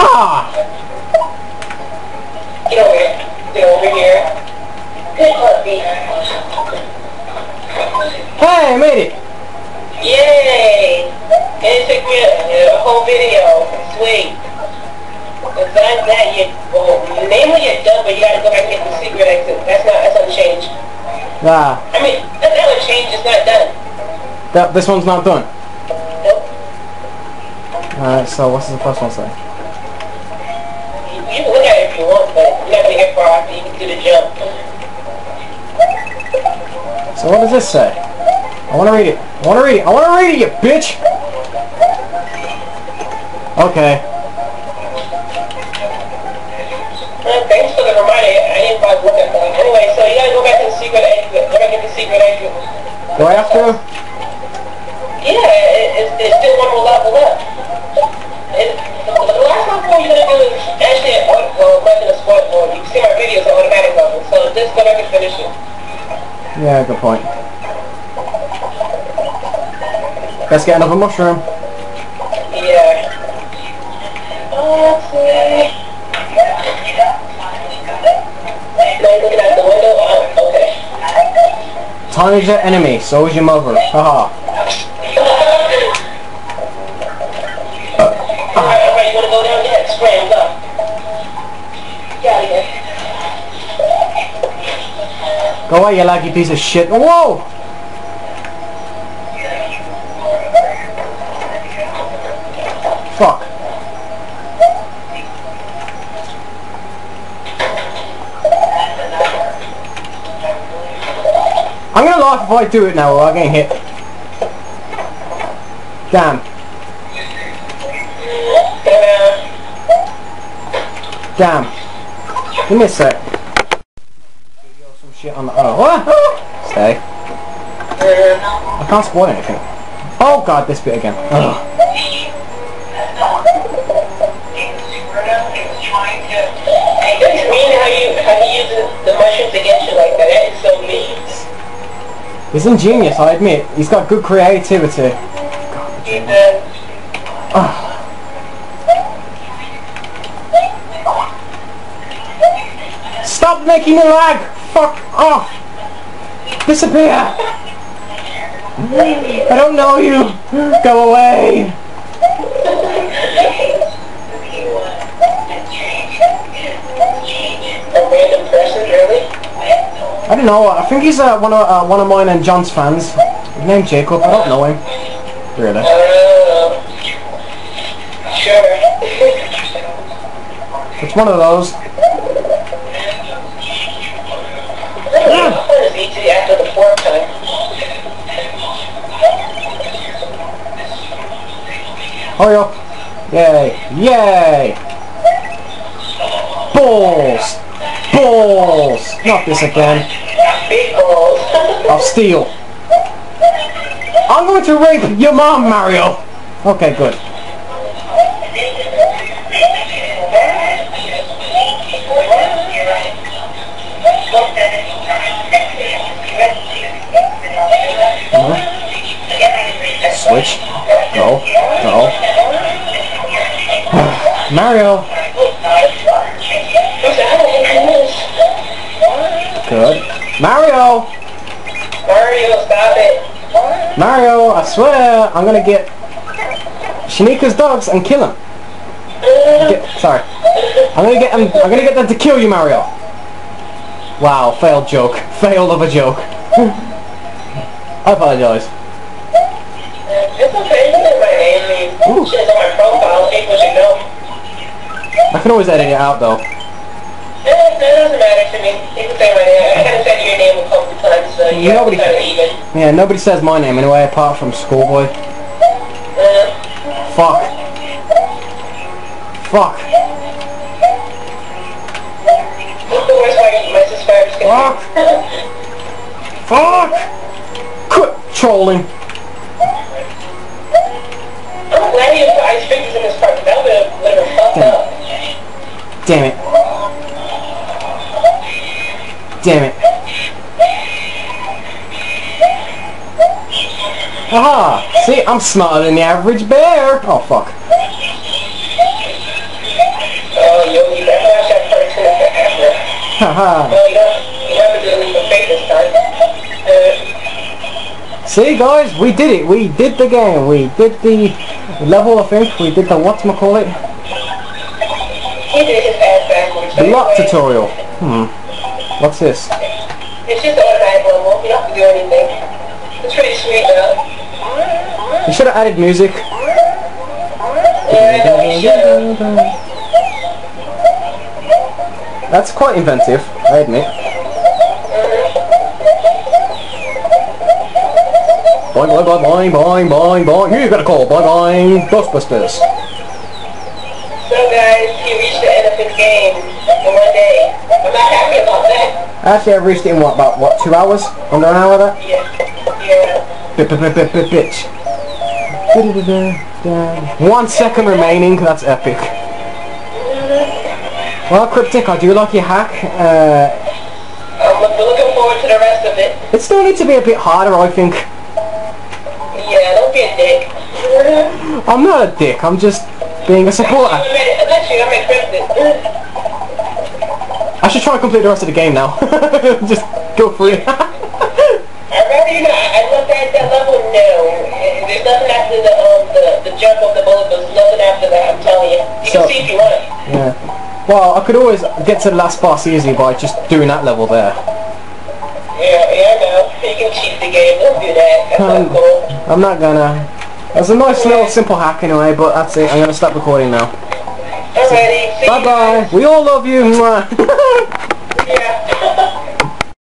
Ah! Get over here. Get over here. Good puppy. Hey, I made it! Yay! And it took me a, a whole video. Sweet. Besides that, you, well, namely you're done, but you gotta go back and get the secret exit. That's not, that's unchanged. Ah, I mean, that's not change it's not done. That, this one's not done. Nope. Alright, so what's the first one say? You, you can look at it if you want, but not gonna get far after you can do the jump. So what does this say? I wanna read it. I wanna read it. I wanna read it, you bitch! Okay. Uh, thanks for the reminder. I didn't quite look at that. Anyway, so you gotta go back to the secret exit. Go back to the secret exit. Do I have to? Yeah, it, it's, still one more level left. It, the, last level you're gonna do is actually, uh, well, I'm not gonna spoil it you. Can see my videos on automatic level, so just go back and finish it. Yeah, good point. Let's get another mushroom. Yeah. Oh, see. Now you're looking out the window? Oh, okay. Time is your enemy, so is your mother. Haha. Alright, alright, you wanna go scram, go. Get out of here. Go away, you laggy piece of shit. Whoa! Fuck. I'm gonna laugh if I do it now or I'm getting hit. Damn. Damn. Give me a sec. Some shit on the... Oh. Stay. I can't spoil anything. Oh god, this bit again. Ugh. It's mean how you how he uses the you like that. So mean. He's ingenious, I admit. He's got good creativity. He does. Ugh. Making me lag! Fuck off! Disappear! I don't know you! Go away! A? I don't know, I think he's uh, one of uh, one of mine and John's fans. His Jacob, I don't know him. Really. Sure. It's one of those. Easy after the fourth time. Hurry up! Yay! Yay! Balls! Balls! Not this again. Balls. Of steel. I'm going to rape your mom, Mario! Okay, good. Switch. Go. Go. Mario! Good. Mario! Mario, stop it. Mario, I swear, I'm gonna get Shanika's dogs and kill them. Get, sorry. I'm gonna get them, I'm gonna get them to kill you, Mario. Wow, failed joke. Failed of a joke. I apologize. It's okay, you my name. Ooh. Shit's on my profile, people should know. I can always edit it out though. That doesn't matter to me. You can say my name. I haven't said your name a couple times, so you Nobody- kind of even. Yeah, nobody says my name anyway, apart from Schoolboy. Uh, Fuck. Fuck. Fuck. Fuck! Quit trolling. I'm you ice fingers in this part. That would have would fucked Damn. it. Damn it. Aha! See, I'm smarter than the average bear! Oh, fuck. Oh, Haha. No, you don't, you have to do leap of this time. Uh, See, guys, we did it. We did the game. We did the level, I think. We did the whatchamacallit? he did his ass. The lock tutorial. Hmm. What's this? It's just an automatic level. You don't have to do anything. It's pretty sweet though. You should have added music. Yeah, I know, we should have. That's quite inventive, I admit. Boing, boing, boing, boing, boing, boing, boing. You got a call. Boing, boing. Ghostbusters. So guys, he reached the end of his game in one day. I'm not happy about that. Actually, I reached it in what, about, what, two hours? Under an hour there? Yeah. Yeah. Bit, bit, bit, bit, bit, bitch. One second remaining, that's epic. Well, Cryptic, I do like your hack. Uh, I'm looking forward to the rest of it. it still needs to be a bit harder, I think. Yeah, don't be a dick. I'm not a dick, I'm just being a supporter. I made it. That's you. I'm encrypted. I should try and complete the rest of the game now. just go for it. I'd rather you not. I looked at that level. No, there's nothing after the um the, the jump of the bullet. There's nothing after that. I'm telling you. You So- can see if you want. yeah. Well, I could always get to the last boss easy by just doing that level there. Yeah, yeah, I know. You can cheat the game. Don't do that. That's Um, not cool. I'm not gonna. That's a nice little simple hack anyway, but that's it. I'm gonna stop recording now. Alrighty. See Bye bye. We all love you. Yeah.